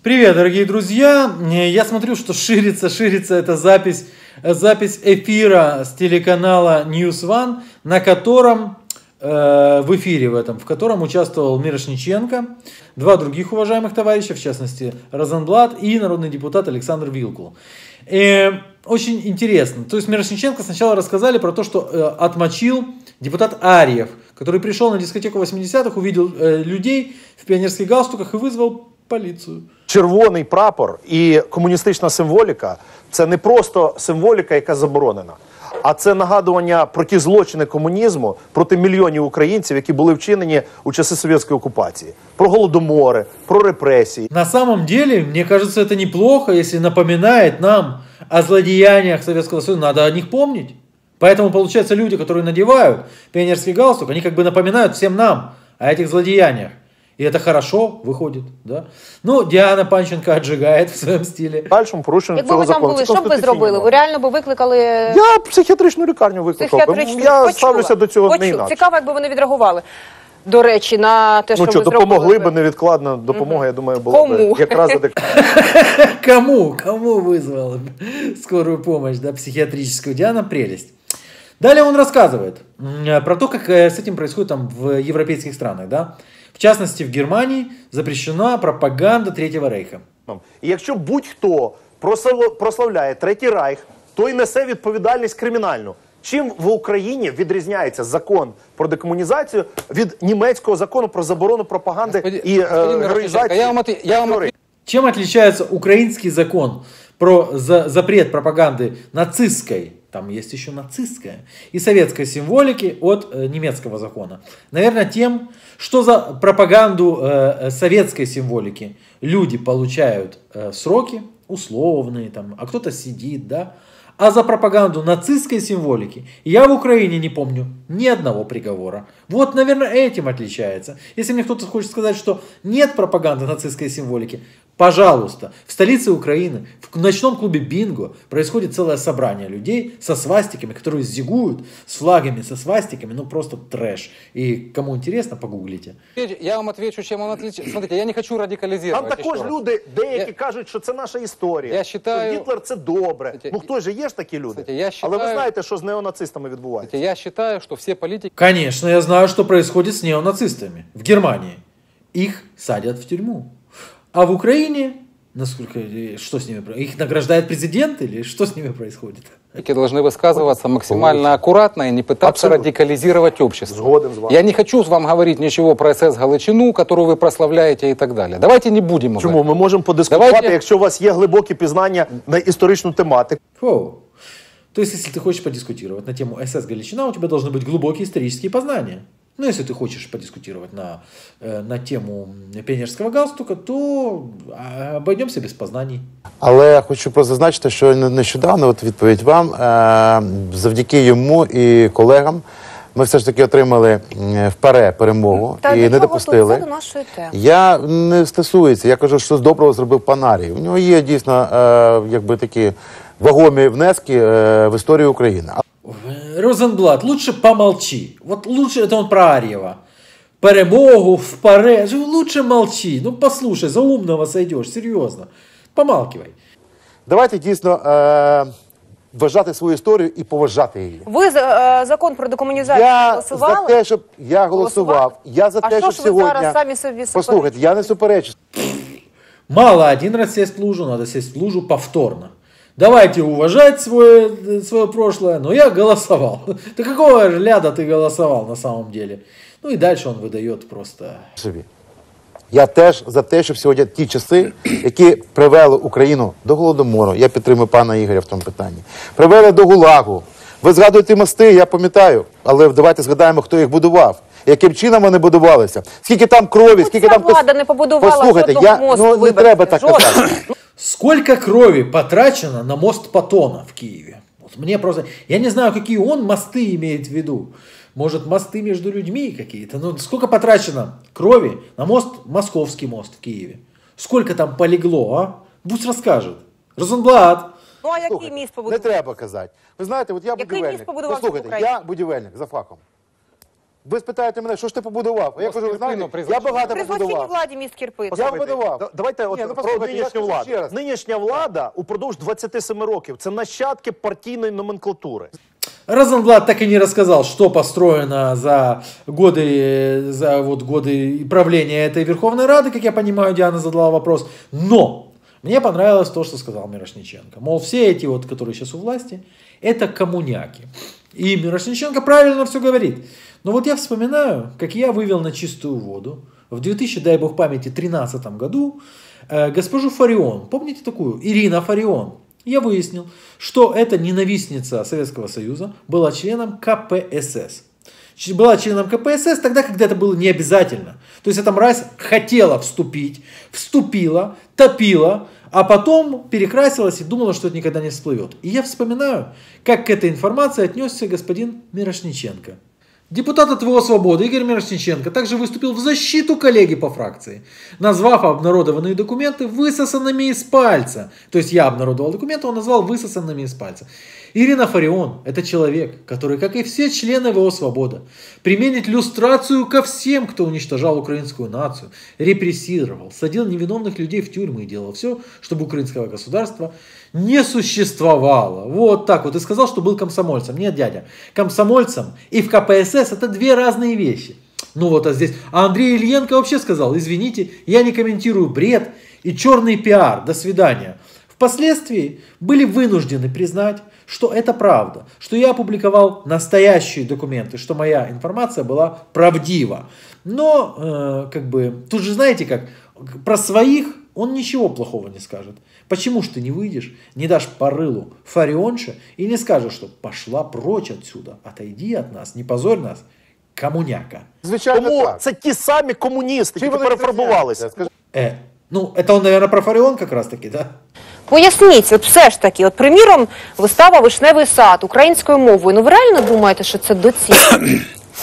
Привет, дорогие друзья! Я смотрю, что ширится, ширится эта запись, запись эфира с телеканала News One, на котором э, в эфире в этом, в котором участвовал Мирошниченко, два других уважаемых товарища, в частности Розенблат и народный депутат Александр Вилкул. И очень интересно. То есть Мирошниченко сначала рассказали про то, что э, отмочил депутат Арьев, который пришел на дискотеку 80-х, увидел э, людей в пионерских галстуках и вызвал поліцію Червоний прапор і комуністична символіка це не просто символіка, яка заборонена, а це нагадування про ті злочини комунізму проти мільйонів українців, які були вчинені у часи совєтської окупації, про голодомори, про репресії. На самом деле, мне кажется, это неплохо, если напоминает нам о злодеяниях Советского Союза. Надо о них помнить. Поэтому, получается, люди, которые надевают пионерский галстук, они как бы напоминают всем нам о этих злодеяниях. И это хорошо выходит, да? Ну, Діана Панченко отжигает в своєму стилі. Дальшому порушенню Якби цього ви там закону. були, Це що б ви конституційні зробили? Ви норми. реально би викликали Я психіатричну лікарню викликав. психіатричну Я Почула. ставлюся до цього не Почула. інакше. Цікаво, якби вони відреагували. До речі, на те, що Ну що, ви допомогли зробили. би невідкладна допомога, я думаю, була Кому? б якраз адек- Кому? Кому вызвал скорую помощь, да, психиатрическую? Диана прелесть. Далее он рассказывает м, про то, как э, с этим происходит там в европейских странах, да. В частности, в Германии запрещена пропаганда Третьего Рейха. І якщо будь-хто прослав- прославляє Третій Райх, той несе відповідальність кримінальну. Чим в Україні відрізняється закон про декомунізацію від німецького закону про заборону пропаганди Господи- і е, героїзації? Я вам я вам? Чем отличается украинский закон про за- запрет пропаганды нацистской, там есть еще нацистская, и советской символики от э, немецкого закона? Наверное, тем, что за пропаганду э, э, советской символики люди получают э, сроки условные, там, а кто-то сидит, да, а за пропаганду нацистской символики я в Украине не помню ни одного приговора. Вот, наверное, этим отличается. Если мне кто-то хочет сказать, что нет пропаганды нацистской символики, пожалуйста, в столице Украины, в ночном клубе Бинго происходит целое собрание людей со свастиками, которые зигуют с флагами, со свастиками, ну просто трэш. И кому интересно, погуглите. Я вам отвечу, чем он отличается. Смотрите, я не хочу Там радикализировать. також еще раз. люди деякі Я- кажуть, що це наша історія. Я считаю- що Гітлер це добре. Знаєте, ну хто ж є ж такі люди? Знаєте, я Але ви считаю- знаєте, що з неонацистами відбувається. Я считаю, что все политики Конечно, я знаю, что происходит с неонацистами в Германии. Их садят в тюрьму. А в Украине, насколько, э, что с ними происходит? Их награждает президент или что с ними происходит? должны высказываться максимально аккуратно и не пытаться Абсолютно. радикализировать общество. Згоден з вами. Я не хочу вам говорить ничего про СС Галичину, которую вы прославляете и так далее. Давайте не будем об Чому этом. ми можемо подискутувати, Давайте- якщо у вас є глибокі пізнання на історичну тематику? Фу. То есть, если ты хочешь подискутировать на тему СС Галичина, у тебя должны быть глубокие исторические познания. Ну, если ты хочешь подискутировать на, э, на тему пионерского галстука, то а, обойдемся без познаний. Але хочу просто зазначити, що не- нещодавно, от відповідь вам, е, завдяки йому і колегам, Ми все ж таки отримали в ПАРЕ перемогу Та і не допустили. тут? Це до нашої теми. Я не стосується, я кажу, що з доброго зробив Панарій. У нього є дійсно е, якби такі вагомі внески е, в історію України. Розенблат, лучше помолчи. Вот лучше, это он про Арьева. Перемогу в паре. Лучше молчи. Ну, послушай, за умного сойдешь, серьезно. Помалкивай. Давайте дійсно е, вважати свою історію і поважати її. Ви за е, закон про декомунізацію Я голосували? за те, щоб я голосував. Голосували? Я за А те, що щоб ж ви сьогодні зараз самі собі послухайте. Я не суперечу. Мало один раз сесть в лужу, надо сесть в лужу повторно. Давайте уважать свое, свое прошлое, но я голосовал. Да какого же ляда ты голосовал на самом деле? Ну и дальше он выдает просто... собі. Я теж за те, щоб сьогодні ті часи, які привели Україну до голодомору, я підтримую пана Ігоря в тому питанні, привели до ГУЛАГу. Ви згадуєте мости, я пам'ятаю, але давайте згадаємо, хто їх будував. Яким чином вони будувалися? Скільки там крові, скільки ця там влада не побудувала Послухайте, жодного я мосту, ну не треба так жодного. казати. Сколько крови потрачено на мост Патона в Киеве? Вот мне просто... Я не знаю, какие он мосты имеет в виду. Может, мосты между людьми какие-то? Ну, сколько потрачено крови на мост, Московский мост в Киеве? Сколько там полегло, а? Пусть расскажет. Розенблат. Ну а який Слухайте, міст Не побудував? треба казати. Ви знаєте, от я Який будівельник. міст побудувався в Послухайте, Україні? я будівельник за фахом. Ви спитаєте мене, що ж ти побудував? А я кажу, ви знаєте, при я злочині. багато При злочинній побудував. владі міст Кірпит. Я Послухайте, будував. да- Давайте от Ні, ну, про послухайте, я нинішню скажу ще владу. раз. Нинішня влада упродовж 27 років це нащадки партійної номенклатури. Розенблат так и не рассказал, что построено за годы, за вот годы правления этой Верховной Рады, как я понимаю, Диана задала вопрос. Но мне понравилось то, что сказал Мирошниченко. Мол, все эти вот, которые сейчас у власти, это коммуняки. И Мирошниченко правильно все говорит. Но вот я вспоминаю, как я вывел на чистую воду в 2000, дай бог памяти, 2013 году э, госпожу Фарион. Помните такую? Ирина Фарион. Я выяснил, что эта ненавистница Советского Союза была членом КПСС. Была членом КПСС тогда, когда это было не обязательно. То есть эта мразь хотела вступить, вступила, топила, а потом перекрасилась и думала, что это никогда не всплывет. И я вспоминаю, как к этой информации отнесся господин Мирошниченко. Депутат от ВО «Свобода» Игорь Мирошниченко также выступил в защиту коллеги по фракции, назвав обнародованные документы высосанными из пальца. То есть я обнародовал документы, он назвал высосанными из пальца. Ирина Фарион – это человек, который, как и все члены ВО «Свобода», применит люстрацию ко всем, кто уничтожал украинскую нацию, репрессировал, садил невиновных людей в тюрьмы и делал все, чтобы украинского государства не существовало. Вот так вот. И сказал, что был комсомольцем. Нет, дядя, комсомольцем и в КПСС это две разные вещи. Ну вот, а здесь... А Андрей Ильенко вообще сказал, извините, я не комментирую бред и черный пиар. До свидания. Впоследствии были вынуждены признать, что это правда, что я опубликовал настоящие документы, что моя информация была правдива. Но, э, как бы, тут же знаете как, про своих он ничего плохого не скажет. Почему ж ты не выйдешь, не дашь порылу Фарионше и не скажешь, что пошла прочь отсюда, отойди от нас, не позорь нас, коммуняка. Звичайно, Тому так. це ті самі комуністи, Чим які вони перефарбувалися. відрізняються? Э, ну, это он, наверное, про Фарион как раз таки, да? Поясніть, от все ж таки, от приміром, вистава Вишневий сад українською мовою. Ну ви реально думаєте, що це доцільно?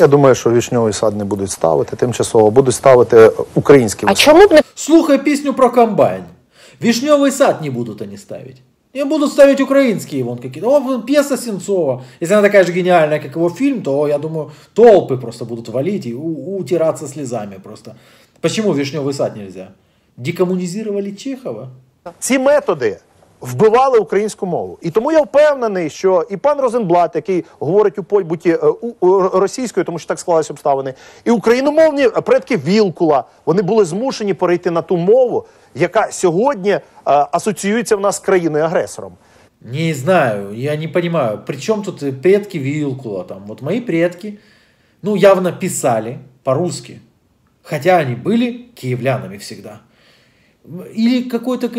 Я думаю, що вішньовий сад не будуть ставити тимчасово, будуть ставити українські А вистави. чому б не Слухай песню про комбайн. Вишневый сад не будут они ставить. И будут ставить украинские вон какие-то. О, вон пьеса Сенцова. Если она такая же гениальная, как его фильм, то, я думаю, толпы просто будут валить и у- утираться слезами просто. Почему Вишневый сад нельзя? Декоммунизировали Чехова? Ці методи вбивали українську мову. І тому я впевнений, що і пан Розенблат, який говорить у побуті е, у- російською, тому що так склалися обставини, і україномовні предки Вілкула, вони були змушені перейти на ту мову, яка сьогодні е, асоціюється в нас з країною-агресором. Не знаю, я не понимаю. Причем тут э, предки Вилкула? Там, вот мои предки, ну, явно писали по-русски. Хотя они были киевлянами всегда. Или какой-то,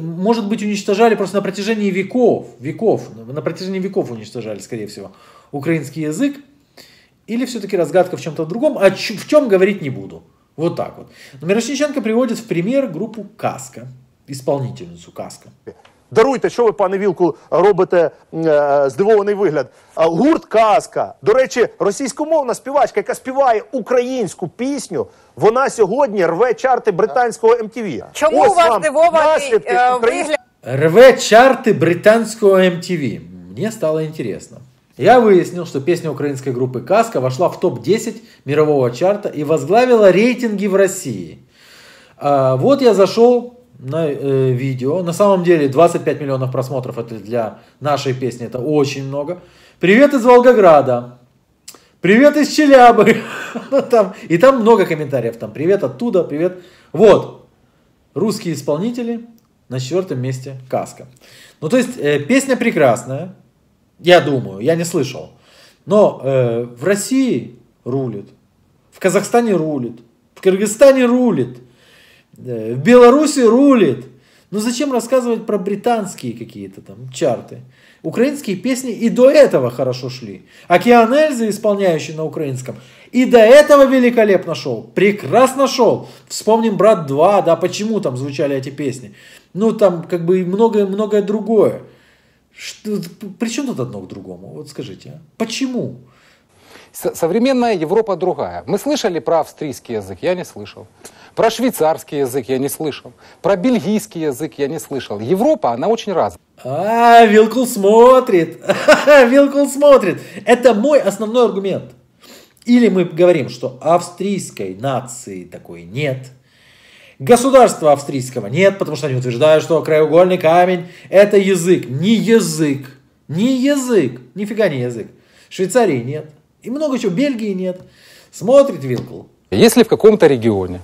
может быть, уничтожали просто на протяжении веков, веков, на протяжении веков уничтожали, скорее всего, украинский язык. Или все-таки разгадка в чем-то другом, а в чем говорить не буду. Вот так вот. Но Мирошниченко приводит в пример группу Каска, исполнительницу Каска. Даруйте, що ви, пане Вілкул, робите е, здивований вигляд. А, Гурт Казка. До речі, російськомовна співачка, яка співає українську пісню, вона сьогодні рве чарти британського MTV. чому Ось у вас вам здивований наслідки е, української вигляд? РВ чарты британского MTV. Мне стало интересно. Я выяснил, что песня украинской группы «Каска» вошла в топ-10 мирового чарта и возглавила рейтинги в России. А, вот я зашел на э, видео. На самом деле 25 миллионов просмотров это для нашей песни это очень много. Привет из Волгограда. Привет из Челябы. Там, и там много комментариев. Там привет оттуда, привет. Вот. Русские исполнители на четвертом месте Каска. Ну, то есть, э, песня прекрасная. Я думаю, я не слышал. Но э, в России рулит. В Казахстане рулит. В Кыргызстане рулит. Э, в Беларуси рулит. Ну зачем рассказывать про британские какие-то там чарты? Украинские песни и до этого хорошо шли. Океан Эльзы, исполняющий на украинском, и до этого великолепно шел. Прекрасно шел. Вспомним «Брат 2», да, почему там звучали эти песни. Ну, там как бы и многое-многое другое. Что, при чем тут одно к другому? Вот скажите, а? Почему? Современная Европа другая. Мы слышали про австрийский язык? Я не слышал. Про швейцарский язык я не слышал. Про бельгийский язык я не слышал. Европа, она очень разная. А, Вилкул смотрит. Вилкул смотрит. Это мой основной аргумент. Или мы говорим, что австрийской нации такой нет. Государства австрийского нет, потому что они утверждают, что краеугольный камень – это язык. Не язык. Не язык. Нифига не язык. Швейцарии нет. И много чего. Бельгии нет. Смотрит Вилкул. Если в каком-то регионе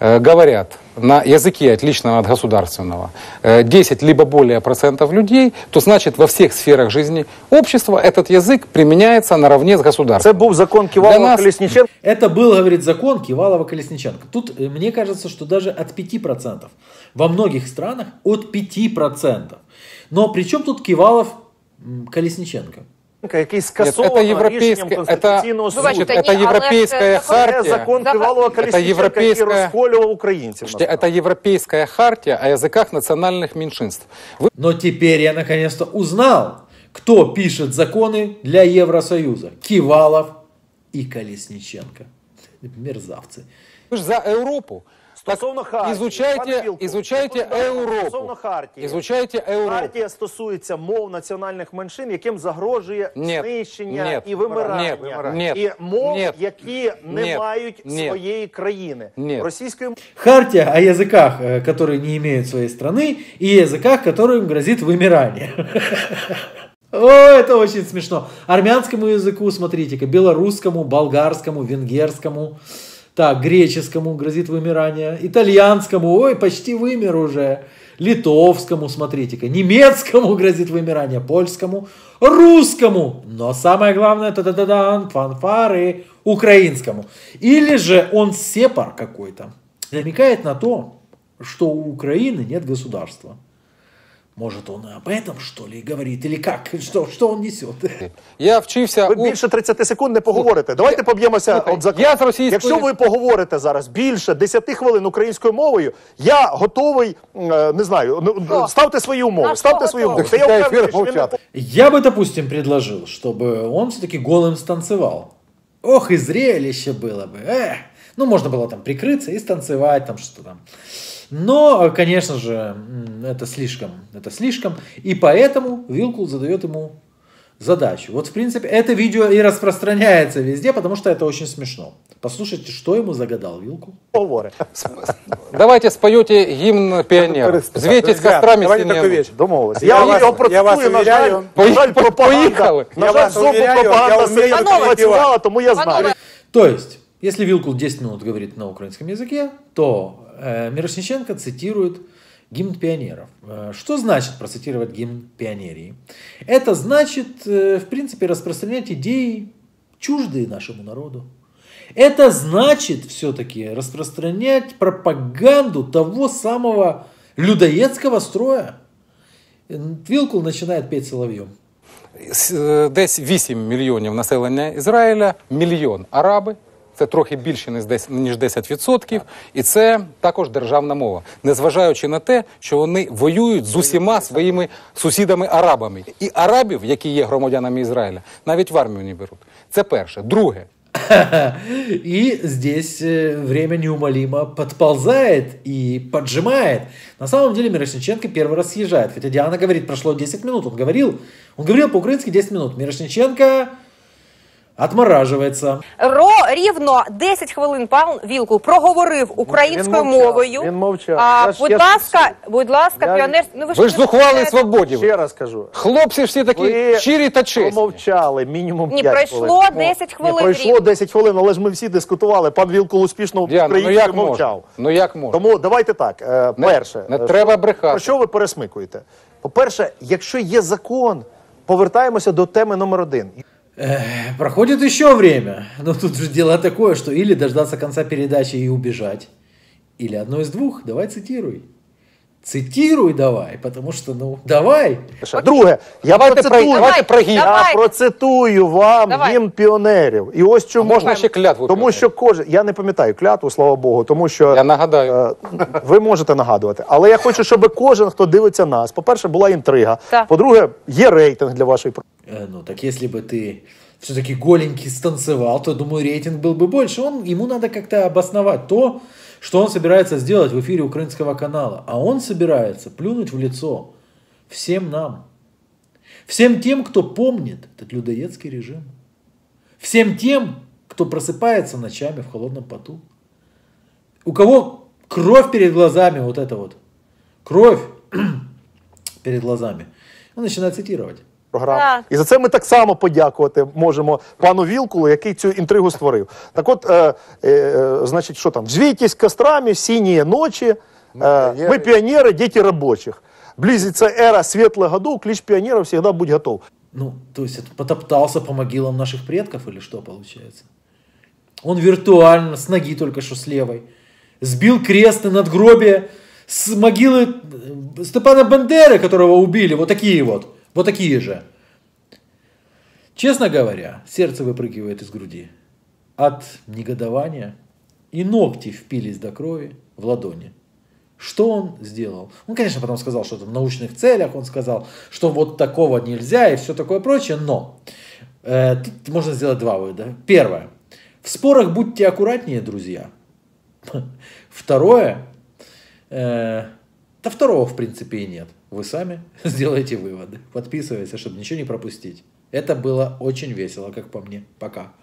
говорят на языке отличного от государственного э, 10 либо более процентов людей, то значит во всех сферах жизни общества этот язык применяется наравне с Це государством. був закон Ківалова Для нас- Колісніченка. Это был, говорит, закон Кивалова-Колесниченко. Тут, э, мне кажется, что даже от 5%. Во многих странах от 5%. Но при чем тут Кивалов-Колесниченко? який Нет, скасовано это рішенням европейская, Конституційного это, суду. значит, Вибачте, это ні, але европейская це- Це хартия. закон Це Ківалова Колісніченка, який європейська- розколював українців. Слушайте, Это европейская хартия о языках национальных меньшинств. Вы Но теперь я наконец-то узнал, кто пишет законы для Евросоюза. Кивалов и Колесниченко. Мерзавцы. вы же за Европу. Стосовно хартії, изучайте, пане Вілкул, изучайте стосовно Европу. хартії. Изучайте Европу. Хартія стосується мов національних меншин, яким загрожує Ні, знищення ні, і вимирання. ні, ні, і мов, ні, які не ні, мають ні, своєї країни. ні. Російської Хартия о языках, э, которые не имеют своей страны, и языках, которым грозит вымирание. О, это очень смешно. Армянскому языку, смотрите-ка, белорусскому, болгарскому, венгерскому, так, греческому грозит вымирание, итальянскому, ой, почти вымер уже, литовскому, смотрите-ка, немецкому грозит вымирание, польскому, русскому, но самое главное, та да да дан фанфары, украинскому. Или же он сепар какой-то, намекает на то, что у Украины нет государства. Может, он и об этом, что ли, говорит? Или как? Что, что он несет? Я вчився Ви у... більше 30 секунд не поговорите. Давайте поб'ємося слухай, об закон. я з російської- Якщо ви поговорите зараз більше 10 хвилин українською мовою, я готовий, е, не знаю, ну, Що? ставте свої умови. На Ставте що свої умови. готовий? Та я Та впевнений, ефір що він не мовчати. Я бы, допустим, предложил, чтобы он все-таки голым станцевал. Ох, и зрелище было бы. Эх. Ну, можно было там прикрыться и станцевать, там что-то там. Но, конечно же, это слишком, это слишком. И поэтому Вилкул задает ему задачу. Вот, в принципе, это видео и распространяется везде, потому что это очень смешно. Послушайте, что ему загадал говорить. Давайте споете гимн пионеров. Взвейтесь кострами давайте такую синего. вещь. Домовилися. Я Я, вас- його я вас процитую, на жаль, уверяю. на жаль, пропаганда. поїхали. На Я жаль, вас зубу уверяю, я пропаганда сильно працювала, тому я знаю. То есть, если Вилкул 10 минут говорит на украинском языке, то э, Мирошниченко цитирует гимн пионеров. Э, что значит процитировать гимн пионерии? Это значит, э, в принципе, распространять идеи, чуждые нашему народу. Это значит все-таки распространять пропаганду того самого людоедского строя. Вилкул начинает петь соловьем. С- е, Десь 8 мільйонів населення Ізраїля, мільйон араби. Це трохи більше ніж десь- ніж 10%. І це також державна мова, незважаючи на те, що вони воюють з усіма своїми сусідами-арабами. І арабів, які є громадянами Ізраїля, навіть в армію не беруть. Це перше. Друге. И здесь э, время неумолимо подползает и поджимает. На самом деле Мирошниченко первый раз съезжает. Хотя Диана говорит, прошло 10 минут. Он говорил, он говорил по-украински 10 минут. Мирошниченко отмораживается. Ро рівно 10 хвилин пан Вілкул проговорив українською мовчав, мовою. він мовчав. А, Я ж- будь я ж- ласка, будь ласка, Я- піонер. Ну Ви ж не зухвали свободі. Ще раз кажу. Хлопці всі такі Ви щирі та чесні. Промовчали мінімум Ні, 5 пройшло хвилин. 10 хвилин Ні, пройшло рівно. 10 хвилин, але ж ми всі дискутували. Пан Вілкул успішно Діана, ну українською як можна? мовчав. Ну як можна? Тому давайте так. е, Не- Перше, не е, треба брехати. Про що ви пересмикуєте? По-перше, якщо є закон, повертаємося до теми номер один. Эх, проходит еще время. Но тут же дело такое, что или дождаться конца передачи и убежать, или одно из двух. Давай цитируй. Цитируй давай, потому что, ну, давай. Друге, я про- давайте про гімн. я процитую вам Давай. гімн піонерів. І ось чому. А можна ще клятву Тому піонерів? що кожен, я не пам'ятаю клятву, слава Богу, тому що Я нагадаю. Е, Ви можете нагадувати, але я хочу, щоб кожен, хто дивиться нас, по-перше, була інтрига. Так. По-друге, є рейтинг для вашої Ну, так если бы ты все-таки голенький станцевал, то, думаю, рейтинг был бы больше. Он, ему надо как-то обосновать то, что он собирается сделать в эфире украинского канала. А он собирается плюнуть в лицо всем нам. Всем тем, кто помнит этот людоедский режим. Всем тем, кто просыпается ночами в холодном поту. У кого кровь перед глазами, вот это вот, кровь перед глазами, он начинает цитировать програм. Так. І за це ми так само подякувати можемо пану Вілкулу, який цю інтригу створив. Так от, е, е, значить, що там? Взвійтесь кострами, сині ночі, е, піонери. ми піонери, діти робочих. Близится эра светлых годов, клич пионеров всегда будь готов. Ну, то есть это потоптался по могилам наших предков или что получается? Он виртуально, с ноги только что с левой, сбил крест на надгробие с могилы э, Степана Бандеры, которого убили, вот такие вот, вот такие же. Честно говоря, сердце выпрыгивает из груди от негодования, и ногти впились до крови в ладони. Что он сделал? Он, конечно, потом сказал, что это в научных целях, он сказал, что вот такого нельзя и все такое прочее, но э, тут можно сделать два вывода. Первое. В спорах будьте аккуратнее, друзья. Второе. Э, да второго, в принципе, и нет. Вы сами сделайте выводы. Подписывайтесь, чтобы ничего не пропустить. Это было очень весело, как по мне. Пока.